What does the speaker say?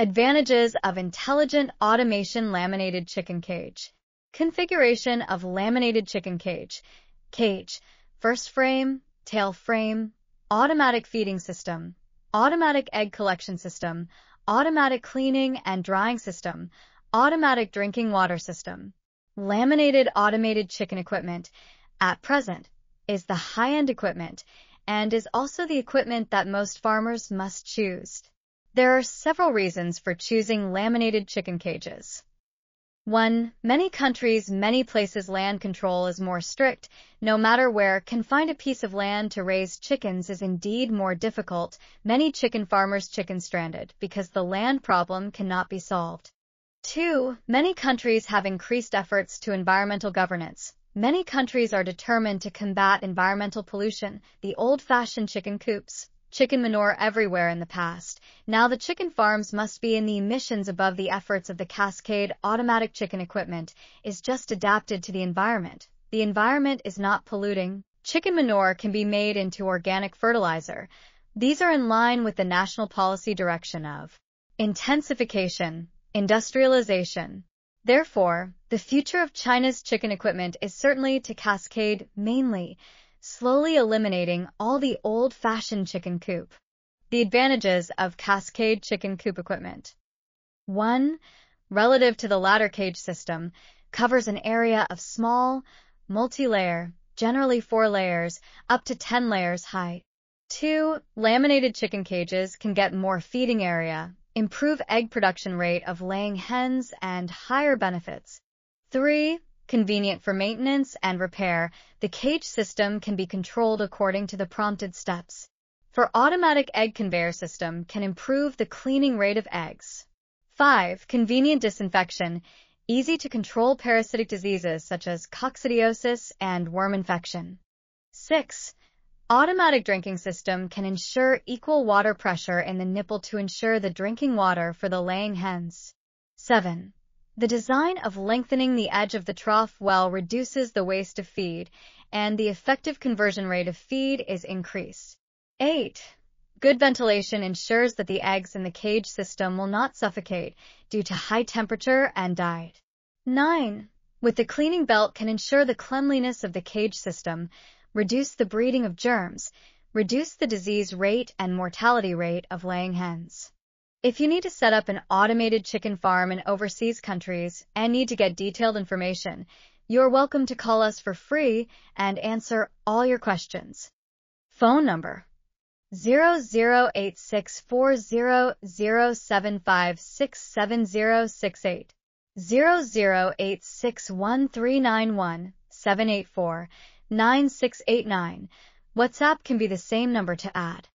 Advantages of intelligent automation laminated chicken cage. Configuration of laminated chicken cage. Cage. First frame, tail frame, automatic feeding system, automatic egg collection system, automatic cleaning and drying system, automatic drinking water system. Laminated automated chicken equipment, at present, is the high-end equipment and is also the equipment that most farmers must choose. There are several reasons for choosing laminated chicken cages. 1. Many countries, many places land control is more strict. No matter where, can find a piece of land to raise chickens is indeed more difficult. Many chicken farmers chicken stranded because the land problem cannot be solved. 2. Many countries have increased efforts to environmental governance. Many countries are determined to combat environmental pollution, the old-fashioned chicken coops, chicken manure everywhere in the past. Now the chicken farms must be in the emissions above the efforts of the Cascade automatic chicken equipment is just adapted to the environment. The environment is not polluting. Chicken manure can be made into organic fertilizer. These are in line with the national policy direction of intensification, industrialization, Therefore, the future of China's chicken equipment is certainly to cascade mainly, slowly eliminating all the old-fashioned chicken coop. The advantages of cascade chicken coop equipment. 1. Relative to the ladder cage system, covers an area of small, multi-layer, generally 4 layers, up to 10 layers high. 2. Laminated chicken cages can get more feeding area, improve egg production rate of laying hens, and higher benefits. 3. Convenient for maintenance and repair, the cage system can be controlled according to the prompted steps. For automatic egg conveyor system can improve the cleaning rate of eggs. 5. Convenient disinfection, easy to control parasitic diseases such as coccidiosis and worm infection. 6. Automatic drinking system can ensure equal water pressure in the nipple to ensure the drinking water for the laying hens. 7. The design of lengthening the edge of the trough well reduces the waste of feed, and the effective conversion rate of feed is increased. 8. Good ventilation ensures that the eggs in the cage system will not suffocate due to high temperature and diet. 9. With the cleaning belt can ensure the cleanliness of the cage system, reduce the breeding of germs, reduce the disease rate and mortality rate of laying hens. If you need to set up an automated chicken farm in overseas countries and need to get detailed information, you're welcome to call us for free and answer all your questions. Phone number 00864007567068 00861391 784 9689. WhatsApp can be the same number to add.